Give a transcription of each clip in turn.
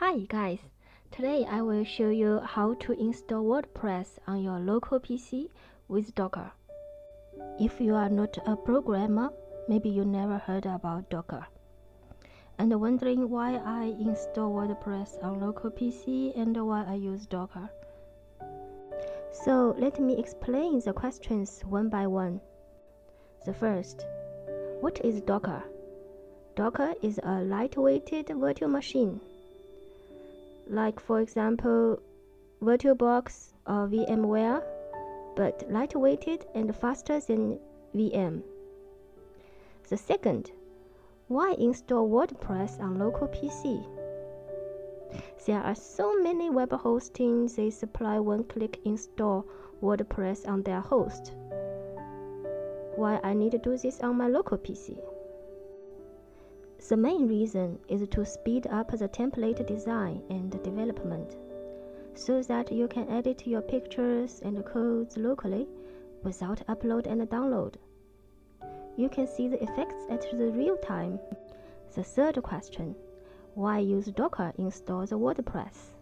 Hi guys, today I will show you how to install WordPress on your local PC with Docker. If you are not a programmer, maybe you never heard about Docker. And wondering why I install WordPress on local PC and why I use Docker. So let me explain the questions one by one. The first, what is Docker? Docker is a lightweighted virtual machine like for example VirtualBox or VMware, but lightweighted and faster than VM. The second, why install WordPress on local PC? There are so many web hosting they supply one-click install WordPress on their host. Why I need to do this on my local PC? The main reason is to speed up the template design and development so that you can edit your pictures and codes locally without upload and download. You can see the effects at the real time. The third question, why use Docker install the WordPress?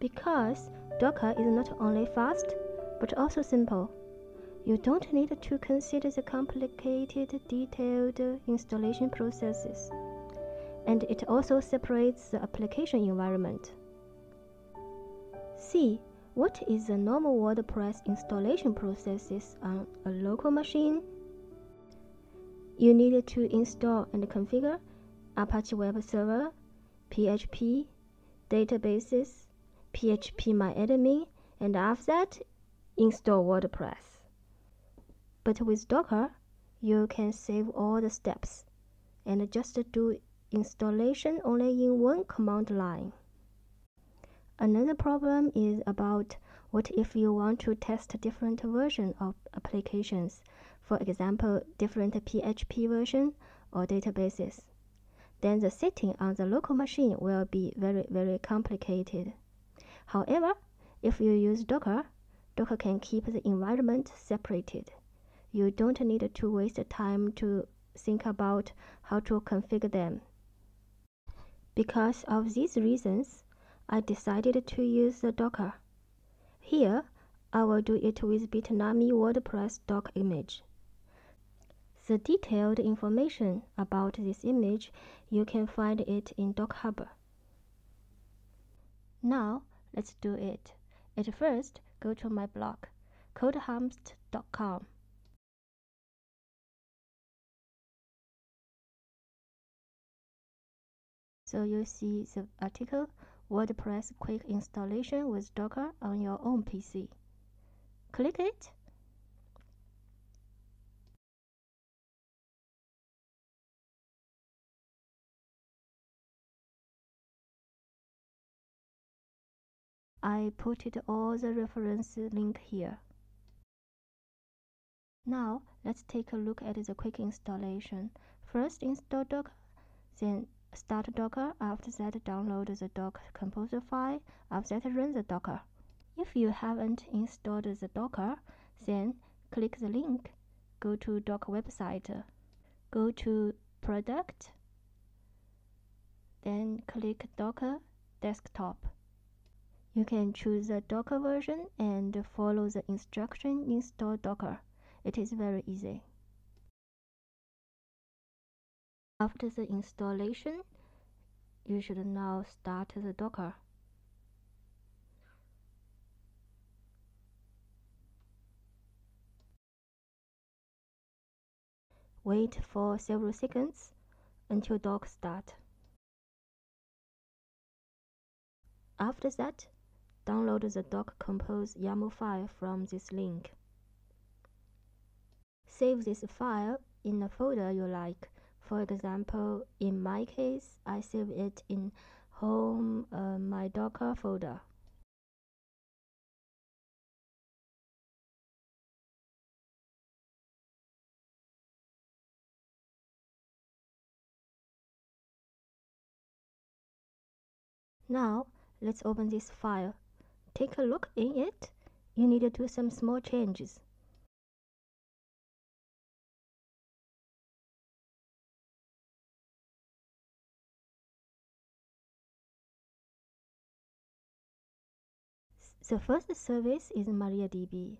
Because Docker is not only fast but also simple. You don't need to consider the complicated, detailed installation processes and it also separates the application environment. C. What is the normal WordPress installation processes on a local machine? You need to install and configure Apache Web Server, PHP, databases, phpMyAdmin, and after that, install WordPress. But with Docker, you can save all the steps and just do installation only in one command line. Another problem is about what if you want to test different versions of applications, for example, different PHP version or databases. Then the setting on the local machine will be very, very complicated. However, if you use Docker, Docker can keep the environment separated. You don't need to waste time to think about how to configure them. Because of these reasons, I decided to use the Docker. Here, I will do it with Bitnami WordPress doc image. The detailed information about this image, you can find it in Docker Hub. Now, let's do it. At first, go to my blog, codehumst.com. So you see the article WordPress quick installation with Docker on your own PC. Click it. I put it all the reference link here. Now let's take a look at the quick installation. First install Docker, then Start Docker. After that, download the Docker Composer file. After that, run the Docker. If you haven't installed the Docker, then click the link. Go to Docker website. Go to Product. Then click Docker Desktop. You can choose the Docker version and follow the instruction install Docker. It is very easy. After the installation, you should now start the Docker. Wait for several seconds until Docker start. After that, download the Docker Compose YAML file from this link. Save this file in a folder you like for example, in my case, I save it in home uh, my Docker folder. Now, let's open this file. Take a look in it. You need to do some small changes. The first service is MariaDB.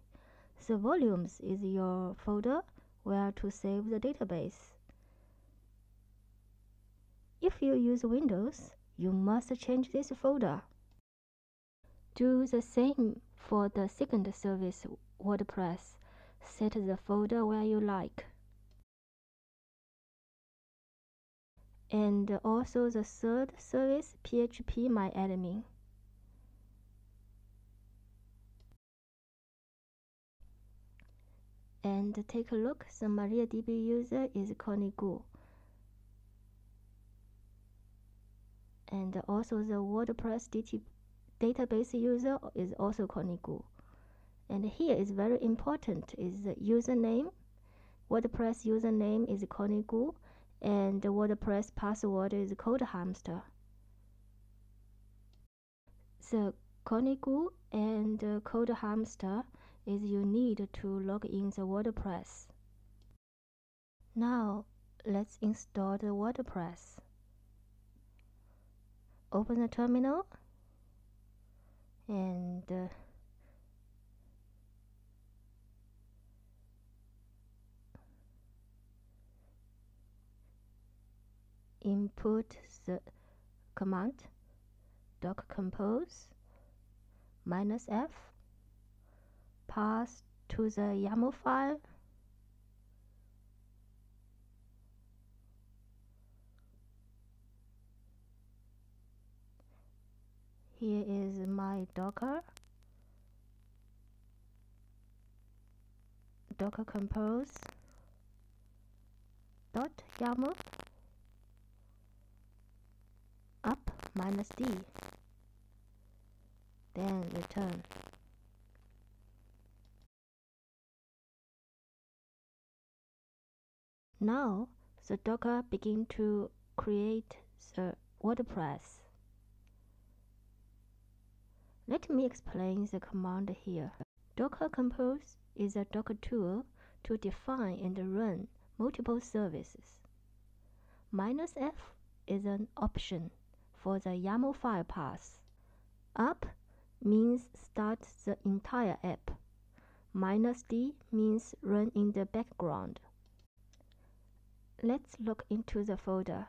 The volumes is your folder where to save the database. If you use Windows, you must change this folder. Do the same for the second service, WordPress. Set the folder where you like. And also the third service, phpMyAdmin. And take a look, the MariaDB user is Conny Gu. And also the WordPress DB database user is also Conny Gu. And here is very important is the username. WordPress username is Conny Gu and the WordPress password is CodeHamster. The Conny and CodeHamster is you need to log in the WordPress. Now let's install the WordPress. Open the terminal and uh, input the command doc compose minus f pass to the YAML file. Here is my docker. Docker compose dot yaml up minus d then return now the docker begin to create the wordpress let me explain the command here. Docker Compose is a Docker tool to define and run multiple services. Minus F is an option for the YAML file path. Up means start the entire app. Minus D means run in the background. Let's look into the folder.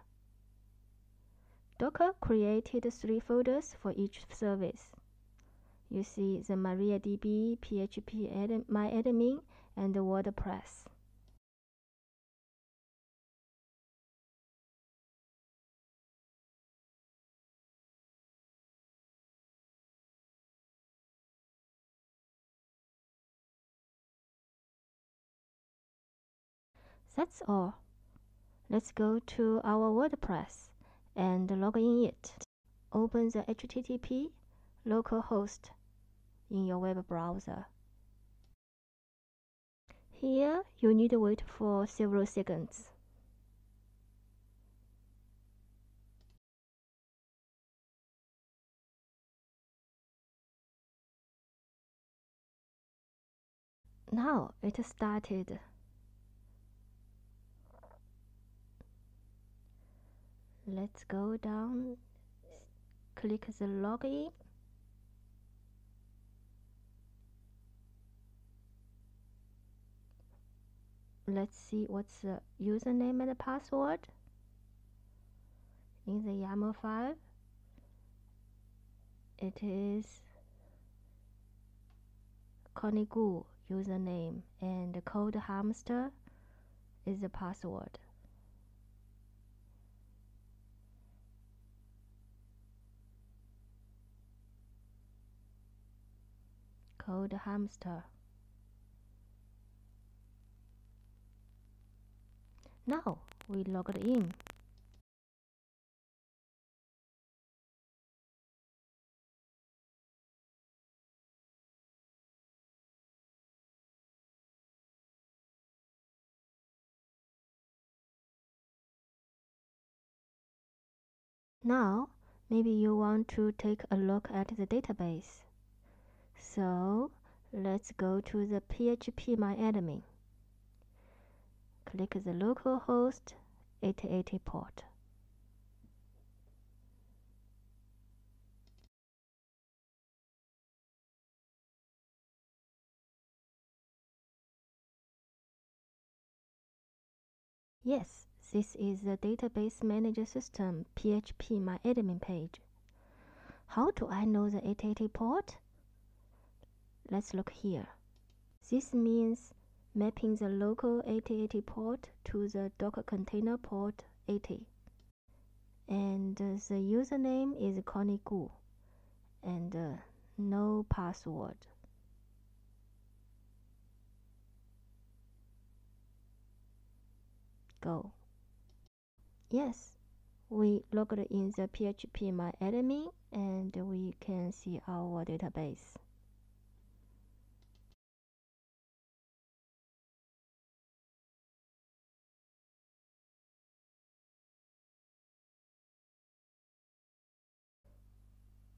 Docker created three folders for each service you see the MariaDB, PHP Ad MyAdmin, and WordPress. That's all. Let's go to our WordPress and log in it. Open the HTTP localhost in your web browser. Here, you need to wait for several seconds. Now it started. Let's go down, click the login let's see what's the username and the password. In the YAML file it is Conny username and the code hamster is the password code hamster Now we logged in. Now, maybe you want to take a look at the database. So let's go to the phpMyAdmin. Click the localhost 8080 port. Yes, this is the database manager system PHP my admin page. How do I know the 880 port? Let's look here. This means mapping the local 8080 port to the Docker container port 80. And the username is Conny and uh, no password. Go. Yes, we logged in the PHP My Admin and we can see our database.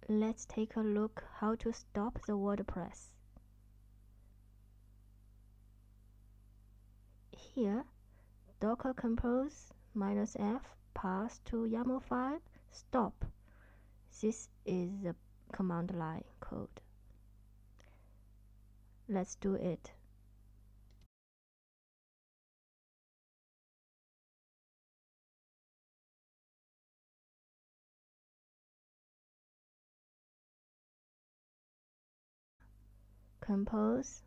Let's take a look how to stop the WordPress. Here, docker compose minus f pass to YAML file stop. This is the command line code. Let's do it. Compose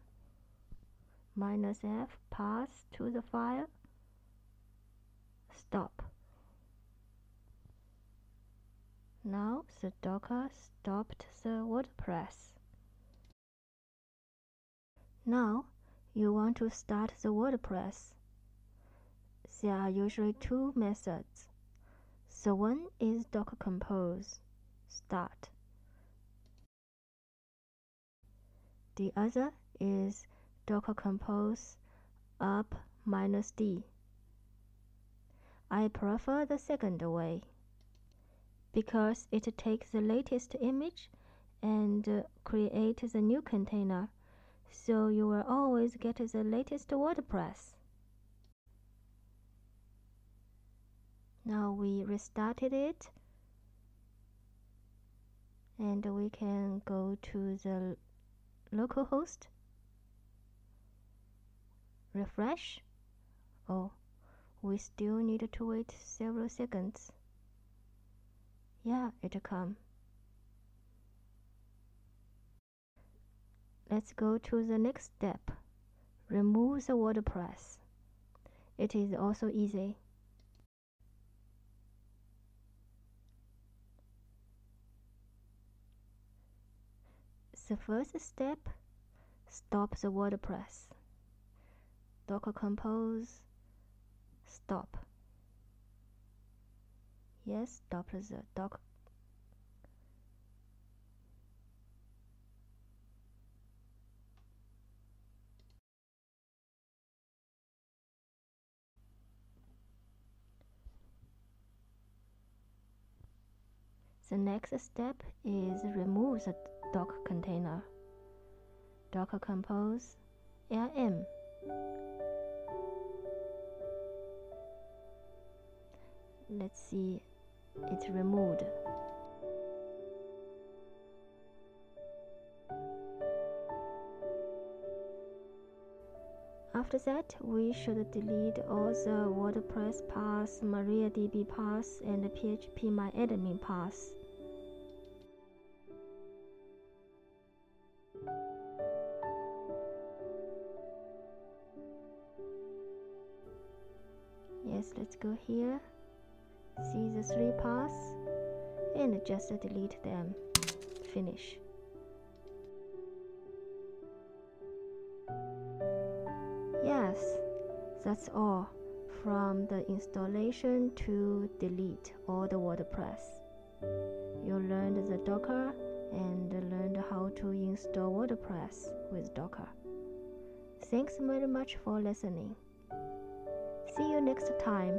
minus f pass to the file stop. Now the docker stopped the wordpress. Now you want to start the wordpress. There are usually two methods. The one is docker compose start The other is docker compose up minus d. I prefer the second way because it takes the latest image and uh, creates a new container so you will always get the latest WordPress. Now we restarted it and we can go to the localhost refresh? Oh we still need to wait several seconds. Yeah it come. Let's go to the next step. Remove the WordPress it is also easy The first step, stop the WordPress. Docker compose, stop. Yes, stop the docker. The next step is remove the Docker container. Docker compose rm. Let's see, it's removed. After that, we should delete all the WordPress paths, MariaDB paths, and PHP MyAdmin paths. yes let's go here. See the three paths and just delete them. Finish that's all. From the installation to delete all the WordPress. You learned the Docker and learned how to install WordPress with Docker. Thanks very much for listening. See you next time.